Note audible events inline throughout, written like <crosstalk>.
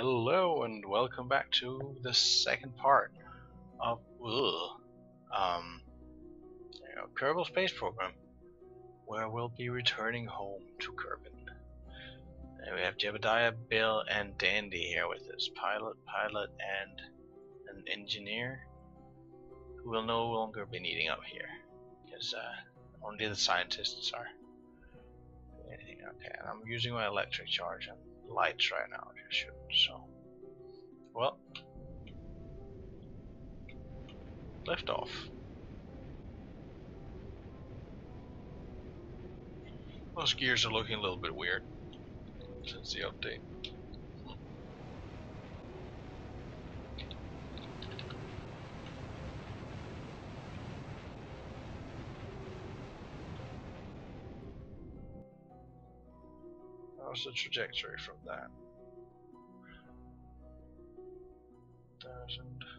Hello and welcome back to the second part of ugh, um, you know, Kerbal Space Program, where we'll be returning home to Kerbin. And we have Jebediah, Bill, and Dandy here with us, pilot, pilot, and an engineer who will no longer be needing up here, because uh, only the scientists are. Okay, and I'm using my electric charge and lights right now. I should so. Well, lift off. Those gears are looking a little bit weird since the update. How's the trajectory from that? Thousand.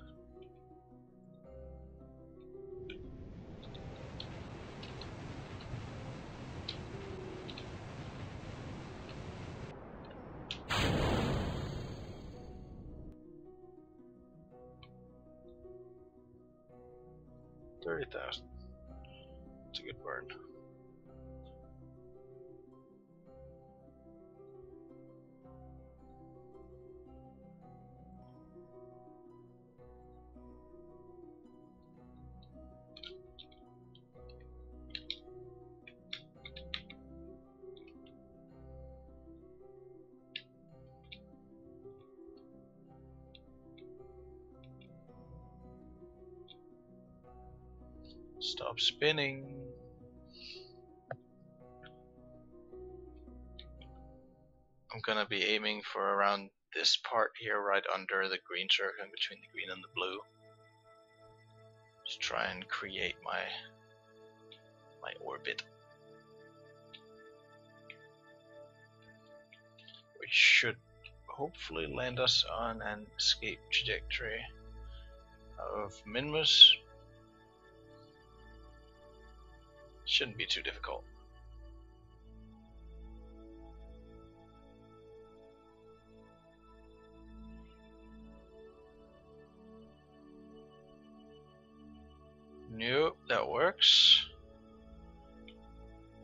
Stop spinning. I'm gonna be aiming for around this part here, right under the green circle, between the green and the blue. Just try and create my my orbit. Which should hopefully land us on an escape trajectory of Minmus Shouldn't be too difficult. Nope, that works.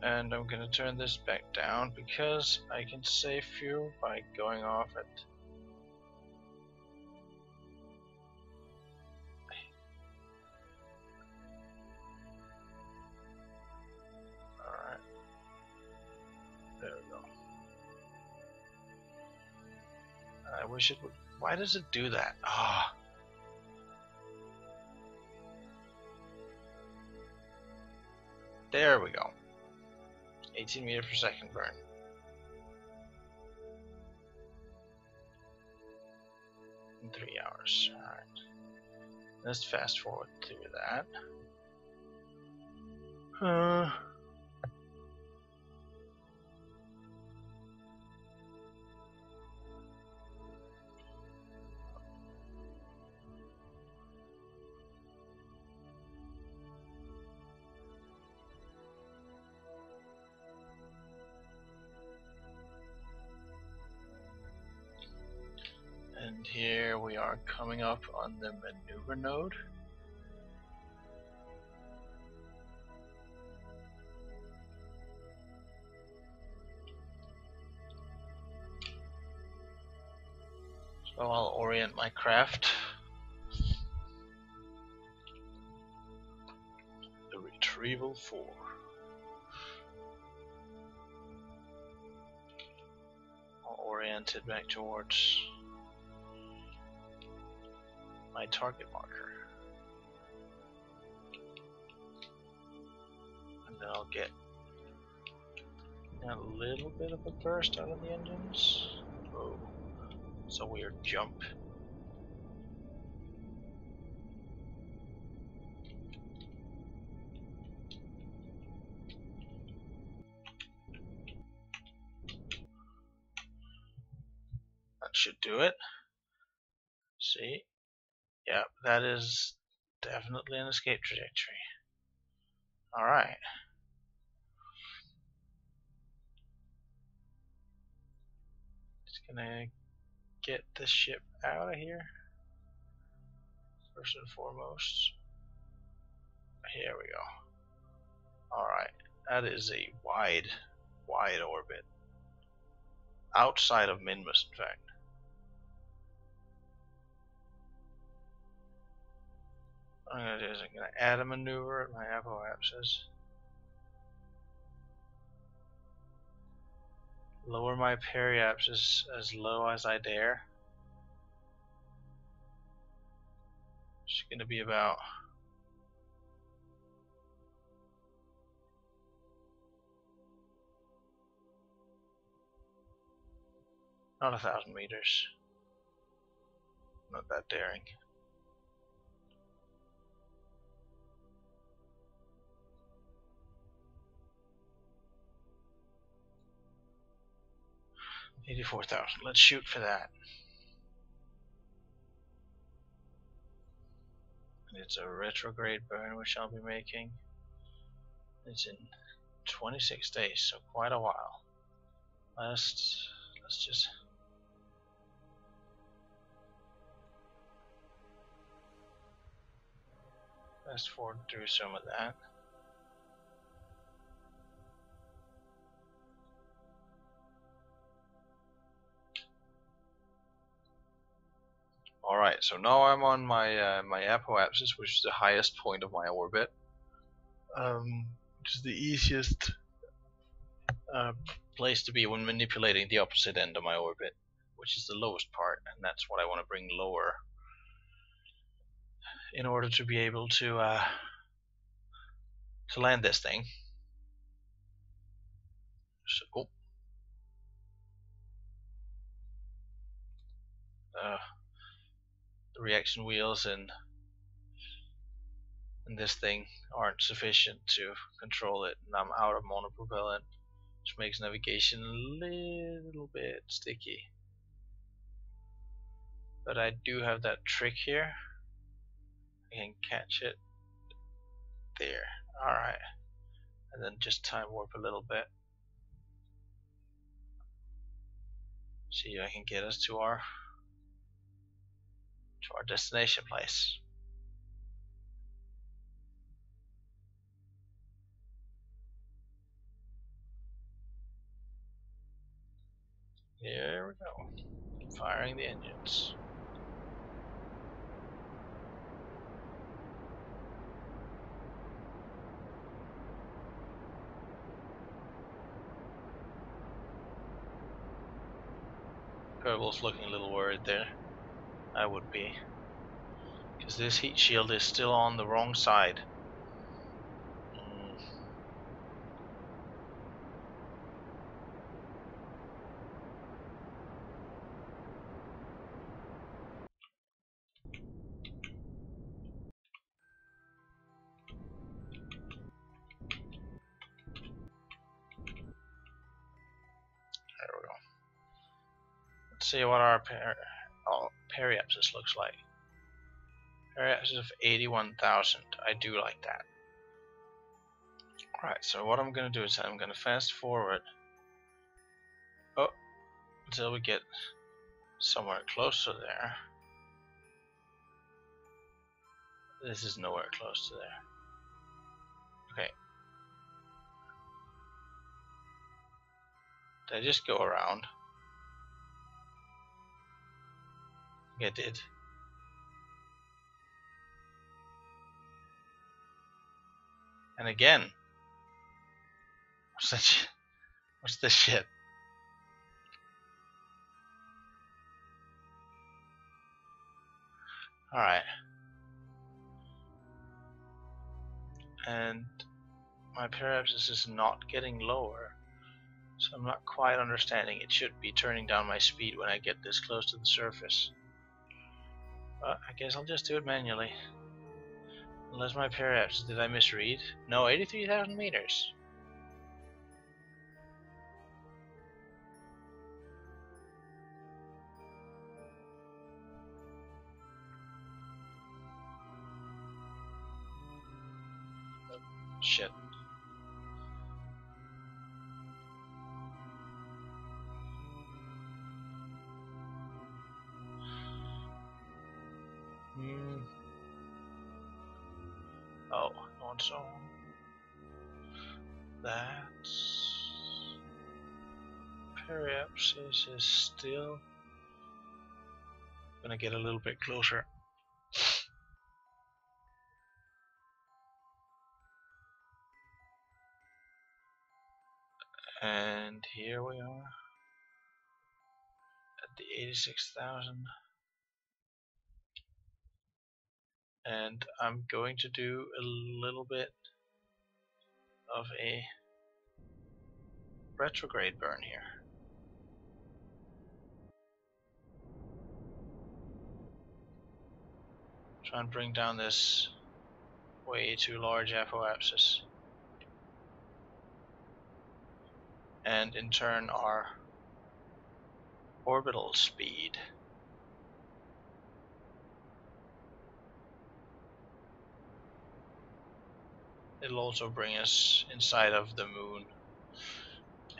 And I'm gonna turn this back down because I can save fuel by going off at wish it would. Why does it do that? Ah. There we go. 18 meter per second burn. Three hours. Alright. Let's fast forward through that. Uh, we are coming up on the maneuver node. So I'll orient my craft. The Retrieval 4. I'll orient it back towards my target marker. And then I'll get a little bit of a burst out of the engines. Oh. It's a weird jump. That should do it. See? Yeah, that is definitely an escape trajectory. Alright. Just gonna get this ship out of here. First and foremost. Here we go. Alright, that is a wide, wide orbit. Outside of Minmus, in fact. I'm gonna do is I'm gonna add a maneuver at my apoapsis. Lower my periapsis as low as I dare. It's gonna be about not a thousand meters. Not that daring. Eighty-four thousand. Let's shoot for that. It's a retrograde burn which I'll be making. It's in 26 days, so quite a while. Let's let's just fast forward through some of that. Alright, so now I'm on my uh, my apoapsis, which is the highest point of my orbit. Um, which is the easiest uh, place to be when manipulating the opposite end of my orbit, which is the lowest part, and that's what I want to bring lower in order to be able to uh, to land this thing. So, oh. Uh, reaction wheels and and this thing aren't sufficient to control it and I'm out of monopropellant which makes navigation a little bit sticky. But I do have that trick here. I can catch it there. Alright. And then just time warp a little bit. See if I can get us to our to our destination place. Here we go. Firing the engines. Kerbal's looking a little worried there. I would be. Because this heat shield is still on the wrong side. Mm. There we go. Let's see what our periapsis looks like. Periapsis of 81,000. I do like that. Alright, so what I'm going to do is I'm going to fast forward oh, until we get somewhere close to there. This is nowhere close to there. Okay. Did I just go around? It did. And again, what's that? What's this shit? All right. And my periapsis is not getting lower. So I'm not quite understanding. It should be turning down my speed when I get this close to the surface. But I guess I'll just do it manually. Unless my periapsis, did I misread? No, 83,000 meters. Still gonna get a little bit closer. And here we are at the 86,000. And I'm going to do a little bit of a retrograde burn here. Try and bring down this way too large apoapsis. And in turn our orbital speed. It'll also bring us inside of the moon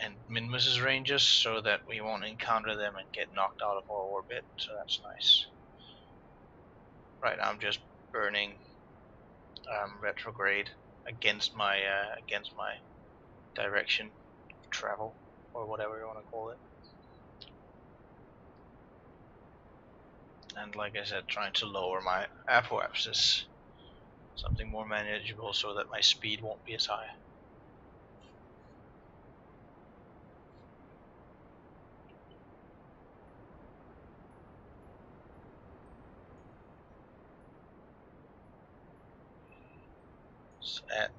and Minmus's ranges so that we won't encounter them and get knocked out of our orbit, so that's nice. Right, now I'm just burning um, retrograde against my uh, against my direction travel or whatever you want to call it. And like I said, trying to lower my apoapsis something more manageable so that my speed won't be as high. At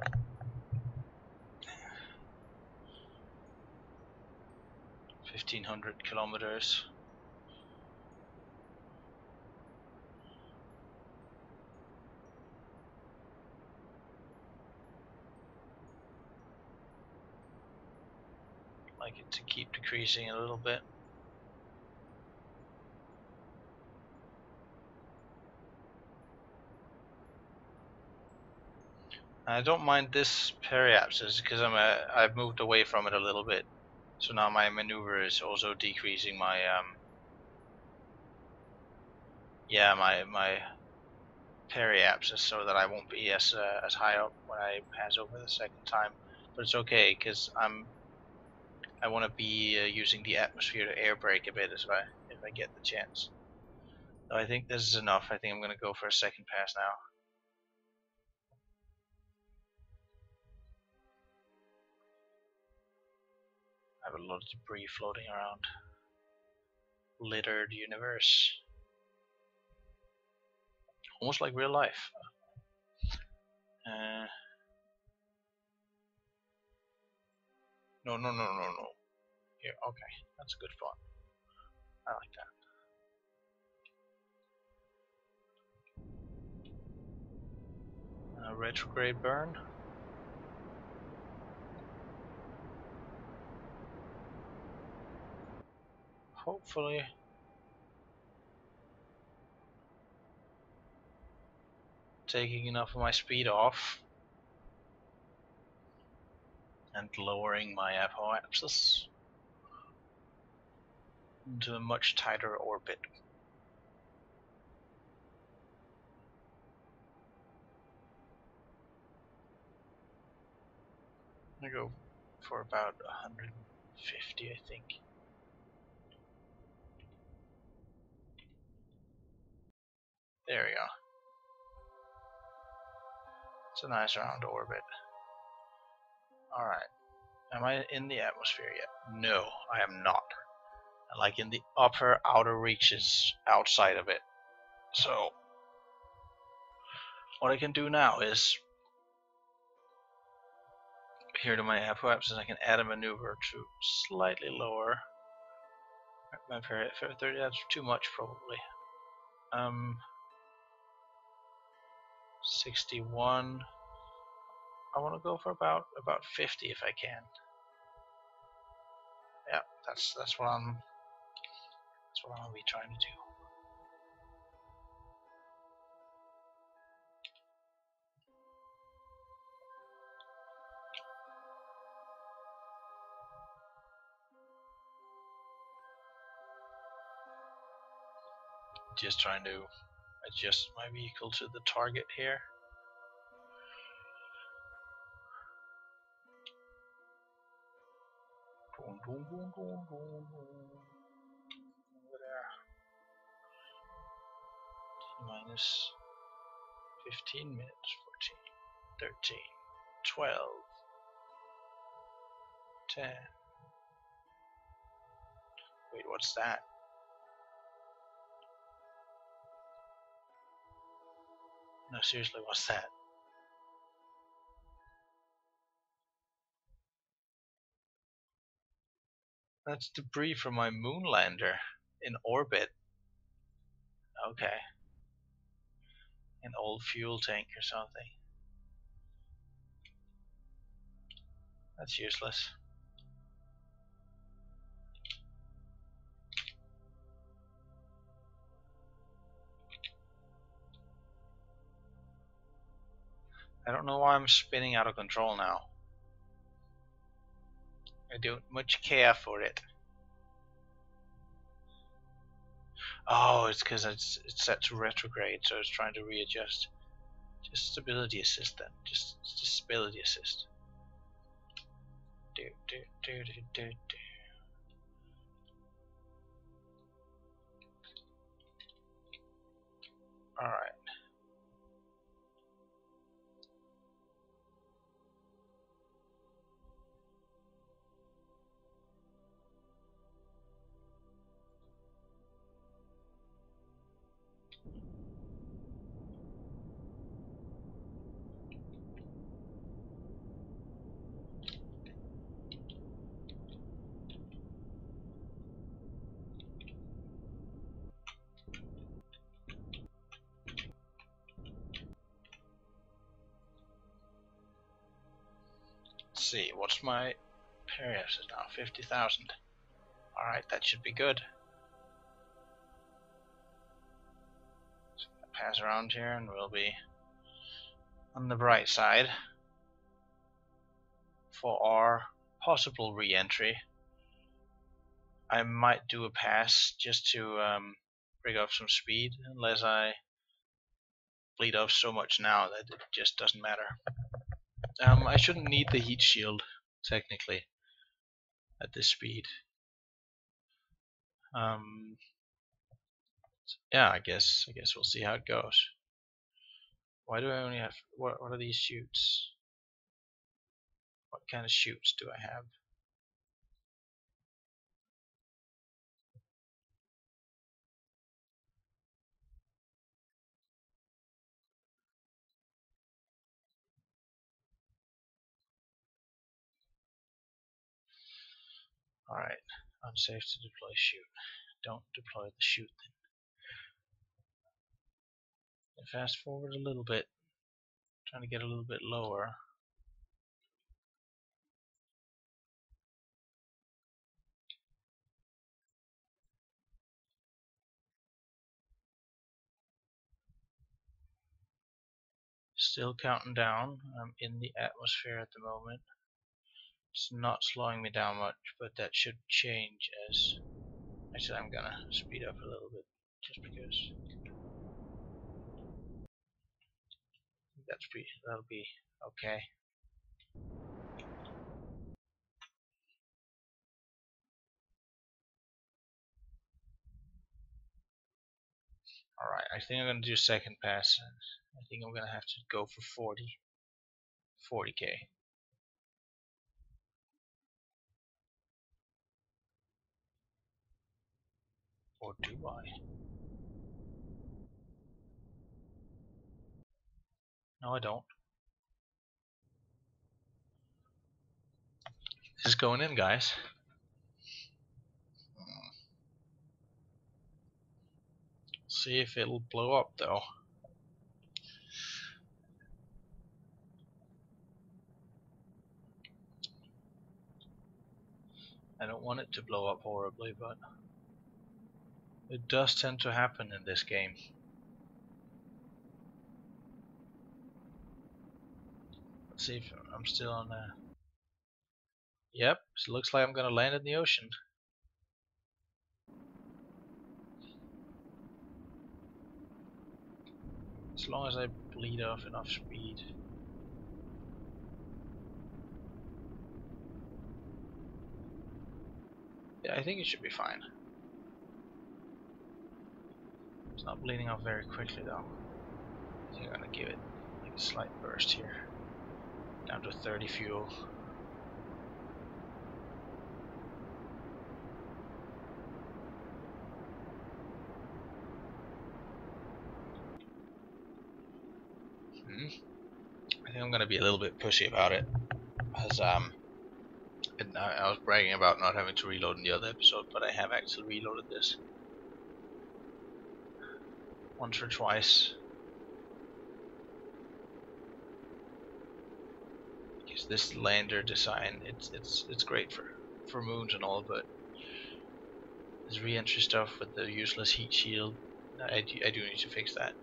1500 kilometers like it to keep decreasing a little bit. I don't mind this periapsis because I'm a, I've moved away from it a little bit, so now my maneuver is also decreasing my um. Yeah, my my periapsis so that I won't be as uh, as high up when I pass over the second time, but it's okay because I'm I want to be uh, using the atmosphere to air brake a bit as well if I get the chance. So I think this is enough. I think I'm going to go for a second pass now. Have a lot of debris floating around. Littered universe. Almost like real life. Uh, No, no, no, no, no. Here, okay. That's a good spot. I like that. Retrograde burn. Hopefully taking enough of my speed off and lowering my apoapsis into a much tighter orbit. Gonna go for about 150, I think. There we go. It's a nice round orbit. Alright. Am I in the atmosphere yet? No, I am not. I'm Like in the upper outer reaches outside of it. So, what I can do now is here to my apoapsis, I can add a maneuver to slightly lower my period 30. That's too much, probably. Um, 61. I want to go for about about 50 if I can. Yeah, that's that's what I'm that's what I'll be trying to do. Just trying to adjust my vehicle to the target here. Over there. Minus 15 minutes, 14, 13, 12, 10. Wait, what's that? No, seriously, what's that? That's debris from my moonlander in orbit. Okay. An old fuel tank or something. That's useless. I don't know why I'm spinning out of control now. I don't much care for it. Oh, it's because it's, it's set to retrograde, so it's trying to readjust. Just stability assist then. Just, stability assist. Do, do, do, do, do, do. Alright. See, what's my is now? 50,000. Alright, that should be good. Pass around here and we'll be on the bright side for our possible re-entry. I might do a pass just to um, bring up some speed unless I bleed off so much now that it just doesn't matter. Um, I shouldn't need the heat shield, technically, at this speed. Um, yeah, I guess I guess we'll see how it goes. Why do I only have what? What are these chutes? What kind of chutes do I have? Alright, unsafe to deploy chute. Don't deploy the chute then. Fast forward a little bit, trying to get a little bit lower. Still counting down. I'm in the atmosphere at the moment. It's not slowing me down much, but that should change as I said I'm gonna speed up a little bit just because that's pretty that'll be okay. Alright, I think I'm gonna do second pass. I think I'm gonna have to go for 40. 40k. Or do I? No, I don't. This is going in, guys. See if it'll blow up, though. I don't want it to blow up horribly, but... It does tend to happen in this game. See if I'm still on there. Yep, so looks like I'm gonna land in the ocean. As long as I bleed off enough speed. Yeah, I think it should be fine. It's not bleeding off very quickly though. I think I'm gonna give it like a slight burst here. Down to 30 fuel. Hmm. I think I'm gonna be a little bit pushy about it. Because um I was bragging about not having to reload in the other episode, but I have actually reloaded this once or twice. Because this lander design, it's it's it's great for for moons and all, but this re-entry stuff with the useless heat shield, I do, I do need to fix that.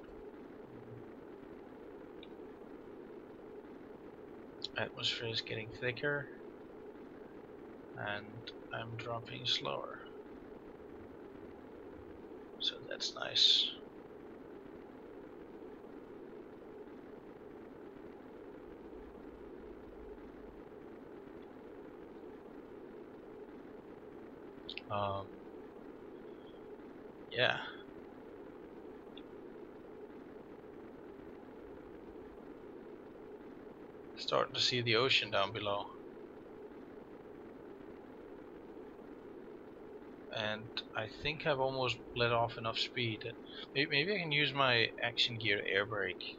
Atmosphere is getting thicker and I'm dropping slower. So that's nice. Um, yeah. Starting to see the ocean down below. and I think I've almost let off enough speed. Maybe, maybe I can use my action gear air brake.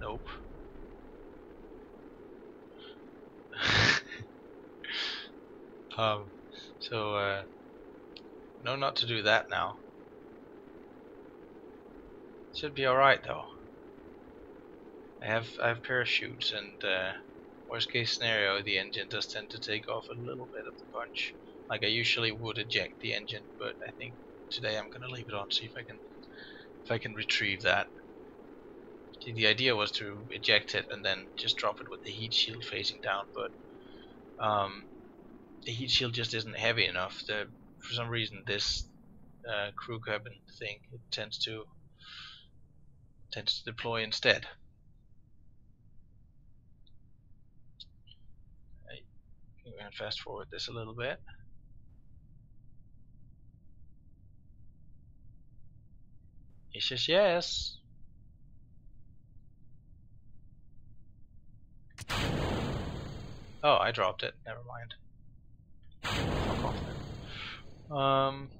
Nope. Um, so, uh, no not to do that now. Should be alright though. I have I have parachutes and uh, Worst case scenario, the engine does tend to take off a little bit of the punch. Like I usually would eject the engine, but I think today I'm gonna leave it on, see if I can if I can retrieve that. See, the idea was to eject it and then just drop it with the heat shield facing down, but um, the heat shield just isn't heavy enough. The, for some reason, this uh, crew cabin thing it tends to tends to deploy instead. Going to fast forward this a little bit. He says yes. Oh, I dropped it. Never mind. Um,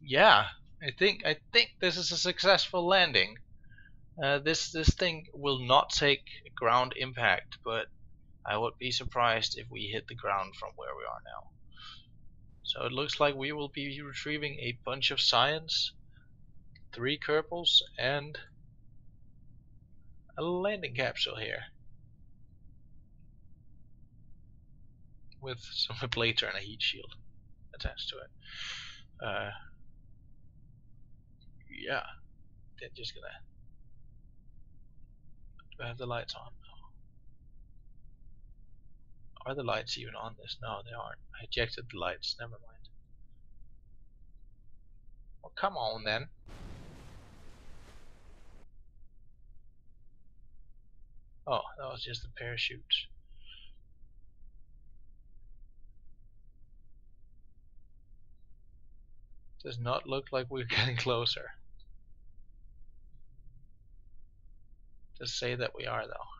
yeah, I think I think this is a successful landing. Uh, this this thing will not take ground impact, but I would be surprised if we hit the ground from where we are now. So it looks like we will be retrieving a bunch of science, three Kerbals, and a landing capsule here. With some ablator and a heat shield attached to it. Uh, yeah, they're just gonna. Do I have the lights on? Are the lights even on this? No, they aren't. I ejected the lights. Never mind. Well, come on then. Oh, that was just the parachutes. Does not look like we're <laughs> getting closer. Just say that we are though.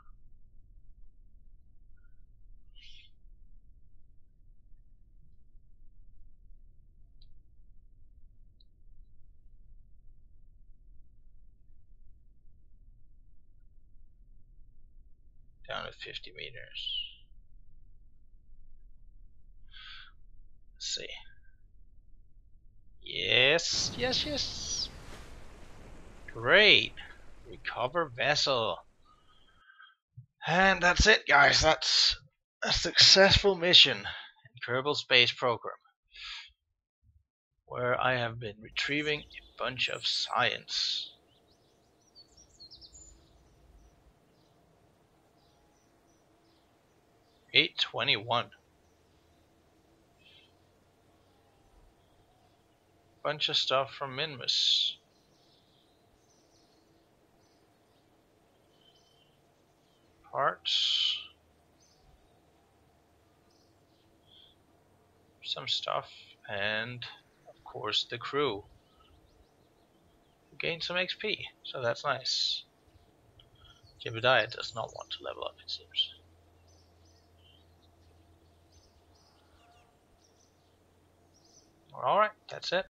down at 50 meters. Let's see. Yes, yes, yes. Great. Recover vessel. And that's it, guys. That's a successful mission in Kerbal Space Program. Where I have been retrieving a bunch of science. 821. Bunch of stuff from Minmus. Parts. Some stuff. And, of course, the crew. Gain some XP, so that's nice. Jebediah does not want to level up, it seems. Alright, that's it.